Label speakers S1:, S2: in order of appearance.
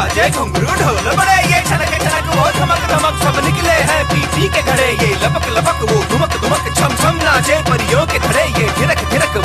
S1: बाजे घुंघरू ढोल बड़े ये छलक छलक वो धमक धमक सब निकले हैं पीपी के घड़े ये लपक लपक वो धुमक धुमक छम छम नाचे, परियों के घड़े ये धिरक धिरक